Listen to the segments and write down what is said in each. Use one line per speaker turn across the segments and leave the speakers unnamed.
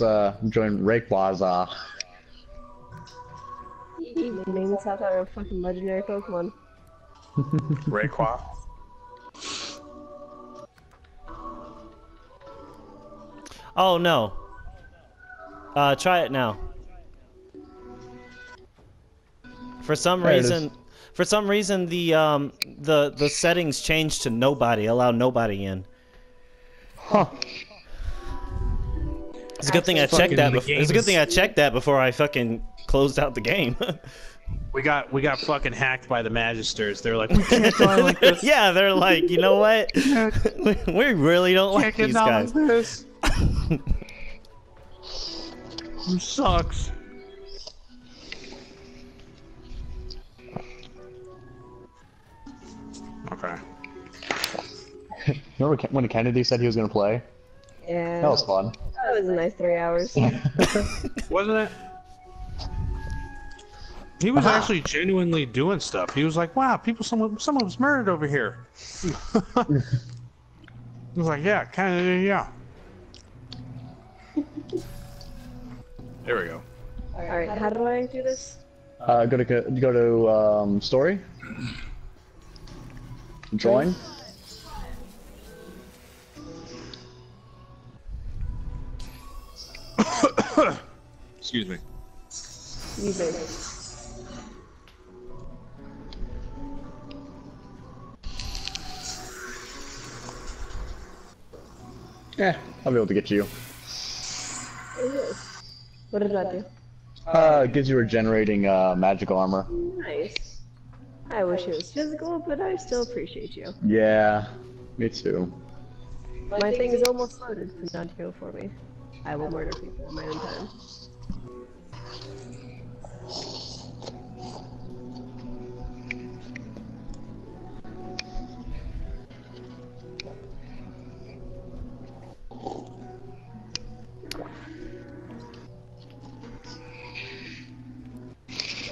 uh, join Rayquaza.
You name this after a fucking legendary Pokemon.
Rayquaza.
Oh no. Uh, try it now. For some
There
reason, for some reason the um the the settings changed to nobody, allow nobody in.
Huh.
It's a good thing I checked that.
the
it's a good thing I checked that before I fucking closed out the game.
We got we got fucking hacked by the Magisters. They're like, we can't die like this.
yeah, they're like, you know what? we really don't like
Can't
these
get down
guys.
like this. Who sucks? Okay.
Remember when Kennedy said he was gonna play?
Yeah.
That was fun.
That was a nice three hours.
Wasn't it? He was actually genuinely doing stuff. He was like, "Wow, people, someone, someone was murdered over here." he was like, "Yeah, kind of, yeah." There we go.
Alright, how do I do this?
Uh, go to go to um, story. Join.
Excuse me.
You big.
Yeah, I'll be able to get you.
What did I do?
Uh, gives you regenerating uh, magical armor.
Nice. I wish it was physical, but I still appreciate you.
Yeah, me too.
My thing is almost loaded. Please not go for me. I will murder people in my own time.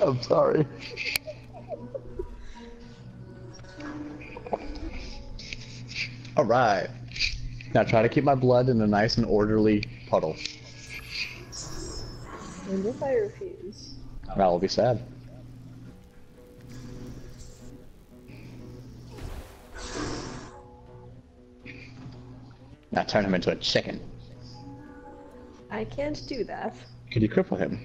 I'm sorry. All right. Now try to keep my blood in a nice and orderly puddle.
And if I refuse,
That will be sad. Now turn him into a chicken.
I can't do that.
Could you cripple him?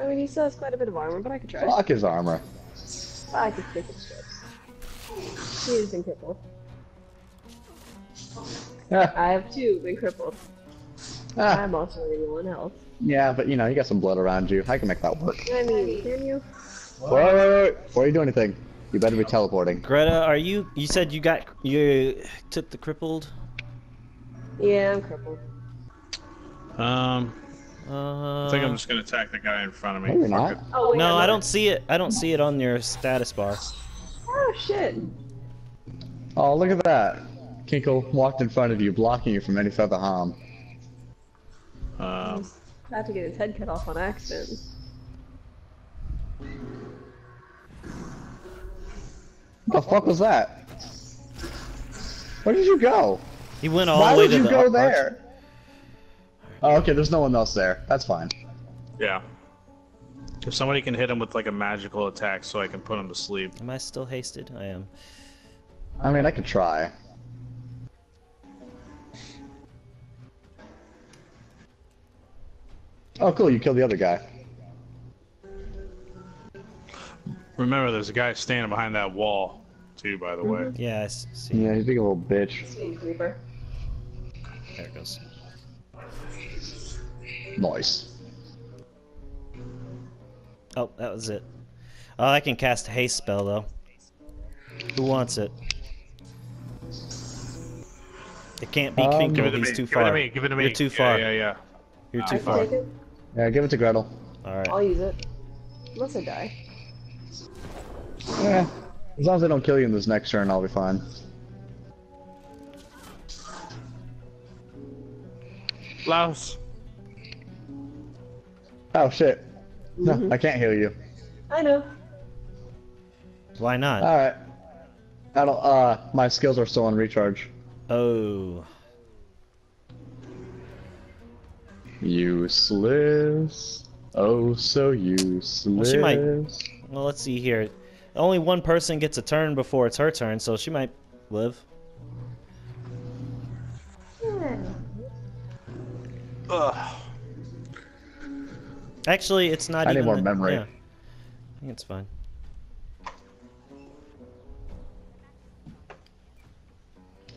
I mean, he still has quite a bit of armor, but I could try.
Fuck his armor.
I could stick his strips. He has been crippled.
Ah,
I have two been crippled.
ah,
I'm also really low in health.
yeah, but you know, you got some blood around you. I can make that work.
I mean, can you?
Wait, wait, wait, wait. Before you do anything, you better be teleporting.
Greta, are you? You said you got you took the crippled.
Yeah, I'm crippled.
Um,
Uh,
I think I'm just gonna attack the guy in front of me.
No,
Fuck
not.
it.
Oh, wait,
No,
I'm
I
not.
don't see it. I don't see it on your status bar.
Oh, shit.
Oh, look at that. Kinkle walked in front of you, blocking you from any further harm.
Um,
Had to get his head cut off on accident.
What the fuck was that? Where did you go?
He went all
Why
the way
would you
the
go
arch-
there? Oh, okay, there's no one else there. That's fine.
yeah. If somebody can hit him with like a magical attack, so I can put him to sleep.
Am I still hasted? I am.
I mean, I could try. Oh, cool, you killed the other guy.
Remember, there's a guy standing behind that wall, too. By the way. Mm-hmm.
Yeah, I s- see.
Yeah, he's being a little bitch.
Sweet Reaper.
There it goes.
Nice.
Oh, that was it. Oh, I can cast a haste spell though. Who wants it? It can't be
Um,
Kinkle.
Give it to
He's
me.
too
Give
far.
it to me. Give it to me.
You're too
Yeah,
far.
Yeah, yeah.
You're too
can
far.
take it.
Yeah, give it to Gretel.
All right.
I'll use it. Unless I die.
Yeah. As long as I don't kill you in this next turn, I'll be fine.
Laos.
Oh shit. No, I can't heal you.
I know.
Why not?
Alright. I don't, uh, my skills are still on recharge.
oh.
Useless. Oh, so useless.
she might- Well, let's see here. Only one person gets a turn before it's her turn, so she might live.
Ugh.
Actually, it's not
I need more
the-
memory.
Yeah. I think it's fine.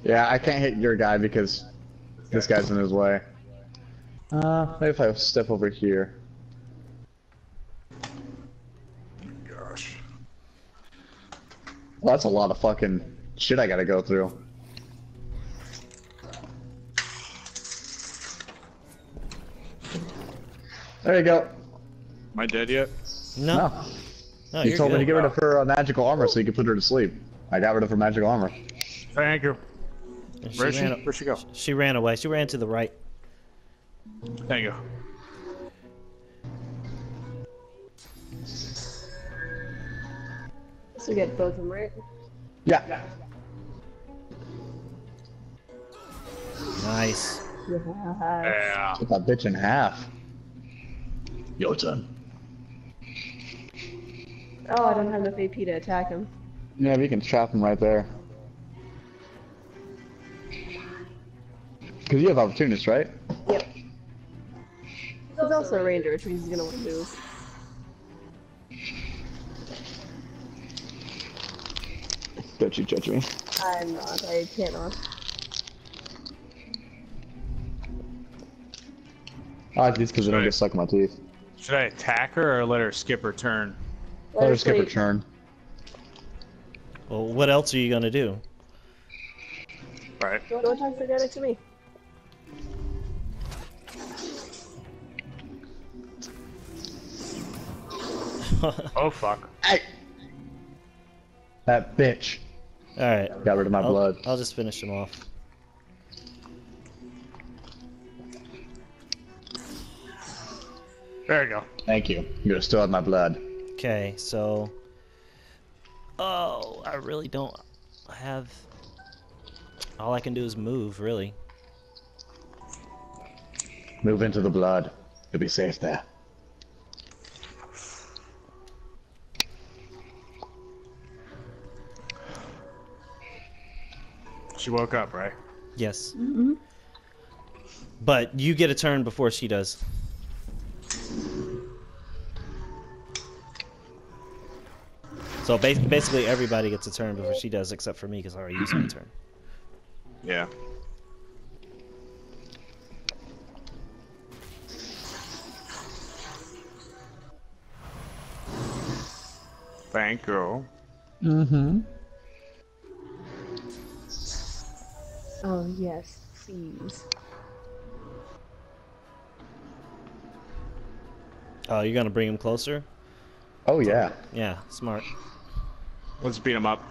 Yeah, I can't hit your guy because this guy's in his way. Uh, maybe if I step over here.
Gosh.
Well, that's a lot of fucking shit I gotta go through. There you go.
Am I dead yet?
No,
No,
no,
you
you're
told me to get rid of her uh, magical armor so you could put her to sleep. I got rid of her magical armor.
Thank you.
She
Where's she?
ran,
Where'd she go?
she ran away. She ran to the right.
Thank you.
So we get both of them, right?
Yeah.
Nice.
Yeah.
Yeah.
Put that bitch in half. Your turn.
Oh, I don't have enough AP to attack him.
Yeah, we can trap him right there. Because you have opportunists, right?
Yep. He's also a ranger, which means he's gonna want to move.
Don't you judge me.
I'm not. I cannot.
Ah, I like these because they don't get stuck in my teeth.
Should I attack her or let her skip her turn?
Let her skip her turn.
Well, what else are you gonna do?
Right.
Go attack the guy next to me.
Oh fuck.
Hey! That bitch
All right.
got rid of my
I'll,
blood.
I'll just finish him off.
There you go.
Thank you. You have still have my blood.
Okay, so. Oh, I really don't have. All I can do is move, really.
Move into the blood. You'll be safe there.
She woke up, right?
Yes. Mm -hmm. But you get a turn before she does. So ba- basically, everybody gets a turn before she does, except for me, because I already used my turn.
Yeah. Thank you.
Mm-hmm.
Oh yes, please.
Oh, you're gonna bring him closer?
Oh yeah.
Yeah, smart.
Let's beat him up.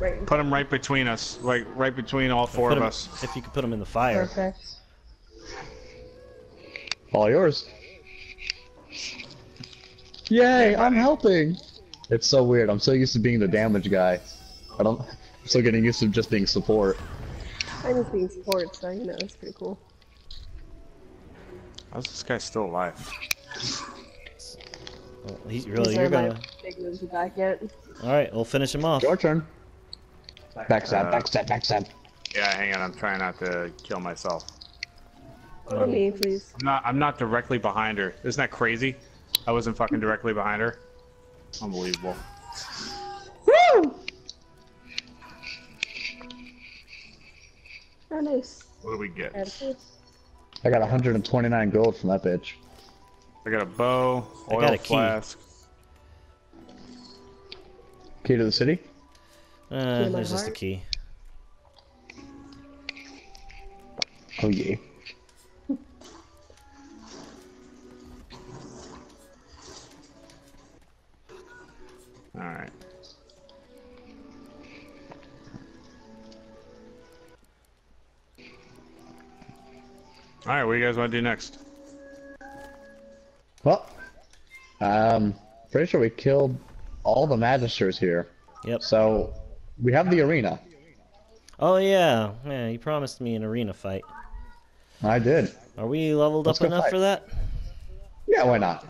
Right.
Put him right between us, like right between all four of
him-
us.
If you could put him in the fire.
Perfect.
All yours. Yay, I'm helping. It's so weird. I'm so used to being the damage guy. I don't. I'm still getting used to just being support.
I'm just being support, so you know it's pretty cool.
How's this guy still alive?
Well, he's really, you're gonna.
big moves back yet.
All right, we'll finish him off.
Your turn. Backstab,
Uh,
backstab, backstab.
Yeah, hang on. I'm trying not to kill myself.
For me, please.
I'm not. I'm not directly behind her. Isn't that crazy? I wasn't fucking directly behind her. Unbelievable.
Woo! Oh, nice.
What do we get?
Add a piece.
I got 129 gold from that bitch.
I got a bow,
I got a key.
flask.
Key to the city?
Uh, there's just a key.
Oh yeah.
All right. All right, what do you guys want to do next?
Well, um, pretty sure we killed all the magisters here.
Yep.
So we have the arena.
Oh yeah, yeah. You promised me an arena fight.
I did.
Are we leveled
Let's
up enough
fight.
for that?
Yeah, why not?